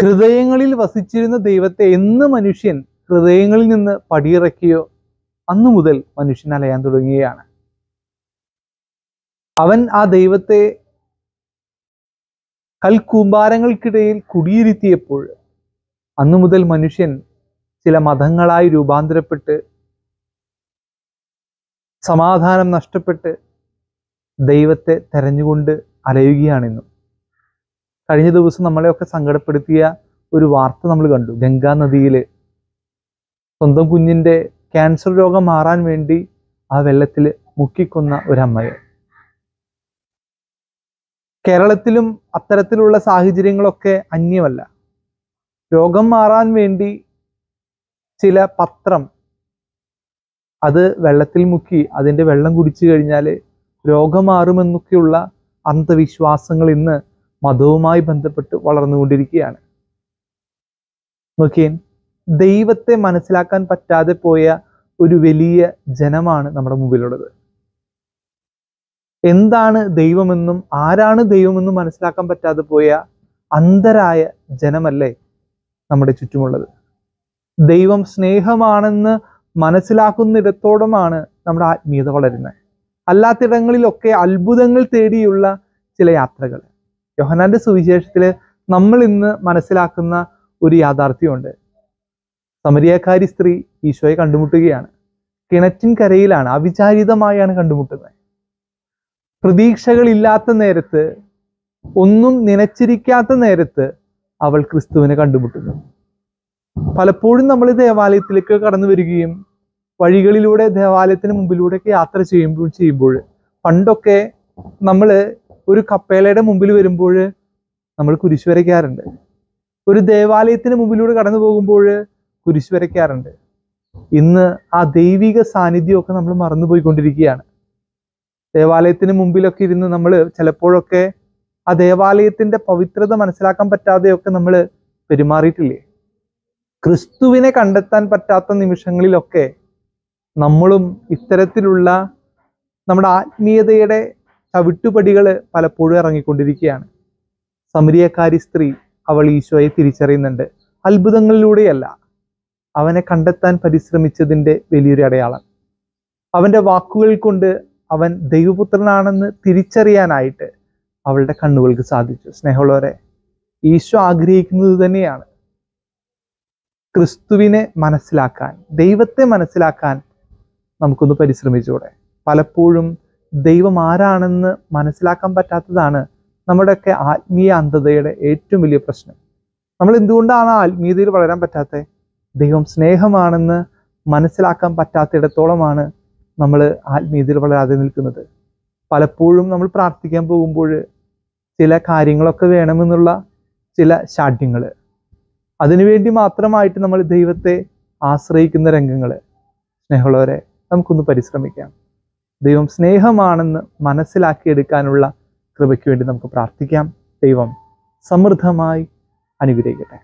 ഹൃദയങ്ങളിൽ വസിച്ചിരുന്ന ദൈവത്തെ എന്ന് മനുഷ്യൻ ഹൃദയങ്ങളിൽ നിന്ന് പടിയിറക്കിയോ അന്നു മുതൽ മനുഷ്യൻ അലയാൻ തുടങ്ങുകയാണ്. അവൻ ആ ദൈവത്തെ കൽക്കൂമ്പാരങ്ങൾക്കിടയിൽ കുടിയിരുത്തിയപ്പോൾ അന്നു മുതൽ മനുഷ്യൻ ചില മതങ്ങളായി രൂപാന്തരപ്പെട്ട് സമാധാനം നഷ്ടപ്പെട്ട് ദൈവത്തെ തെരഞ്ഞുകൊണ്ട് അലയുകയാണെന്നും കഴിഞ്ഞ ദിവസം നമ്മളെയൊക്കെ സങ്കടപ്പെടുത്തിയ ഒരു വാർത്ത നമ്മൾ കണ്ടു. ഗംഗാ നദിയിൽ സ്വന്തം കുഞ്ഞിന്റെ ക്യാൻസർ രോഗം മാറാൻ വേണ്ടി ആ വെള്ളത്തിൽ മുക്കിക്കൊന്ന ഒരമ്മയെ. കേരളത്തിലും അത്തരത്തിലുള്ള സാഹചര്യങ്ങളൊക്കെ അന്യമല്ല. രോഗം മാറാൻ വേണ്ടി ചില പത്രം അത് വെള്ളത്തിൽ മുക്കി അതിന്റെ വെള്ളം കുടിച്ചു കഴിഞ്ഞാൽ രോഗം മാറുമെന്നൊക്കെയുള്ള അന്ധവിശ്വാസങ്ങൾ ഇന്ന് മതവുമായി ബന്ധപ്പെട്ട് വളർന്നുകൊണ്ടിരിക്കുകയാണ്. നോക്കിയേ ദൈവത്തെ മനസ്സിലാക്കാൻ പറ്റാതെ പോയ ഒരു വലിയ ജനമാണ് നമ്മുടെ മുമ്പിലുള്ളത്. എന്താണ് ദൈവമെന്നും ആരാണ് ദൈവമെന്നും മനസ്സിലാക്കാൻ പറ്റാതെ പോയ അന്തരായ ജനമല്ലേ നമ്മുടെ ചുറ്റുമുള്ളത്. ദൈവം സ്നേഹമാണെന്ന് മനസ്സിലാക്കുന്നിടത്തോളമാണ് നമ്മുടെ ആത്മീയത വളരുന്നത്. അല്ലാത്തിടങ്ങളിലൊക്കെ അത്ഭുതങ്ങൾ തേടിയുള്ള ചില യാത്രകൾ. യോഹനാന്റെ സുവിശേഷത്തിൽ നമ്മൾ ഇന്ന് മനസ്സിലാക്കുന്ന ഒരു യാഥാർത്ഥ്യമുണ്ട്. സമരിയക്കാരി സ്ത്രീ ഈശോയെ കണ്ടുമുട്ടുകയാണ്. കിണറ്റിൻ കരയിലാണ് അവിചാരിതമായാണ് കണ്ടുമുട്ടുന്നത്. പ്രതീക്ഷകളില്ലാത്ത നേരത്ത് ഒന്നും നനച്ചിരിക്കാത്ത നേരത്ത് അവൾ ക്രിസ്തുവിനെ കണ്ടുമുട്ടുന്നു. പലപ്പോഴും നമ്മൾ ദേവാലയത്തിലേക്ക് കടന്നു വരികയും വഴികളിലൂടെ ദേവാലയത്തിന് മുമ്പിലൂടെയൊക്കെ യാത്ര ചെയ്യുമ്പോൾ ചെയ്യുമ്പോൾ പണ്ടൊക്കെ നമ്മൾ ഒരു കപ്പേലയുടെ മുമ്പിൽ വരുമ്പോൾ നമ്മൾ കുരിശ് വരയ്ക്കാറുണ്ട് ഒരു ദേവാലയത്തിന് മുമ്പിലൂടെ കടന്നു പോകുമ്പോൾ കുരിശ് വരയ്ക്കാറുണ്ട് ഇന്ന് ആ ദൈവിക സാന്നിധ്യമൊക്കെ നമ്മൾ മറന്നുപോയിക്കൊണ്ടിരിക്കുകയാണ്. ദേവാലയത്തിന് മുമ്പിലൊക്കെ ഇരുന്ന് നമ്മൾ ചിലപ്പോഴൊക്കെ ആ ദേവാലയത്തിന്റെ പവിത്രത മനസ്സിലാക്കാൻ പറ്റാതെയൊക്കെ നമ്മൾ പെരുമാറിയിട്ടില്ലേ? ക്രിസ്തുവിനെ കണ്ടെത്താൻ പറ്റാത്ത നിമിഷങ്ങളിലൊക്കെ നമ്മളും ഇത്തരത്തിലുള്ള നമ്മുടെ ആത്മീയതയുടെ ചവിട്ടുപടികൾ പലപ്പോഴും ഇറങ്ങിക്കൊണ്ടിരിക്കുകയാണ്. സമരിയക്കാരി സ്ത്രീ അവൾ ഈശോയെ തിരിച്ചറിയുന്നുണ്ട്. അത്ഭുതങ്ങളിലൂടെയല്ല അവനെ കണ്ടെത്താൻ പരിശ്രമിച്ചതിന്റെ വലിയൊരു അടയാളം. അവന്റെ വാക്കുകൾ കൊണ്ട് അവൻ ദൈവപുത്രനാണെന്ന് തിരിച്ചറിയാനായിട്ട് അവളുടെ കണ്ണുകൾക്ക് സാധിച്ചു. സ്നേഹമുള്ളവരെ ഈശോ ആഗ്രഹിക്കുന്നത് തന്നെയാണ് ക്രിസ്തുവിനെ മനസ്സിലാക്കാൻ ദൈവത്തെ മനസ്സിലാക്കാൻ നമുക്കൊന്ന് പരിശ്രമിച്ചൂടെ പലപ്പോഴും ദൈവം ആരാണെന്ന് മനസ്സിലാക്കാൻ പറ്റാത്തതാണ് നമ്മുടെയൊക്കെ ആത്മീയ അന്ധതയുടെ ഏറ്റവും വലിയ പ്രശ്നം. നമ്മൾ എന്തുകൊണ്ടാണ് ആത്മീയതയിൽ വളരാൻ പറ്റാത്തത്? ദൈവം സ്നേഹമാണെന്ന് മനസ്സിലാക്കാൻ പറ്റാത്തിടത്തോളമാണ് നമ്മൾ ആത്മീയതയിൽ വളരാതെ നിൽക്കുന്നത്. പലപ്പോഴും നമ്മൾ പ്രാർത്ഥിക്കാൻ പോകുമ്പോൾ ചില കാര്യങ്ങളൊക്കെ വേണമെന്നുള്ള ചില ശാഠ്യങ്ങൾ. അതിനുവേണ്ടി മാത്രമായിട്ട് നമ്മൾ ദൈവത്തെ ആശ്രയിക്കുന്ന രംഗങ്ങൾ. സ്നേഹമുള്ളവരെ നമുക്കൊന്ന് പരിശ്രമിക്കാം. ദൈവം സ്നേഹമാണെന്ന് മനസ്സിലാക്കിയെടുക്കാനുള്ള കൃപയ്ക്ക് വേണ്ടി നമുക്ക് പ്രാർത്ഥിക്കാം. ദൈവം സമൃദ്ധമായി അനുഗ്രഹിക്കട്ടെ.